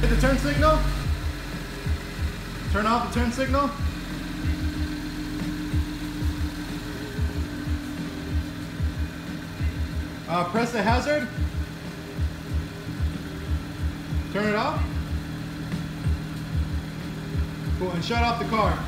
Hit the turn signal. Turn off the turn signal. Uh, press the hazard. Turn it off. Cool, and shut off the car.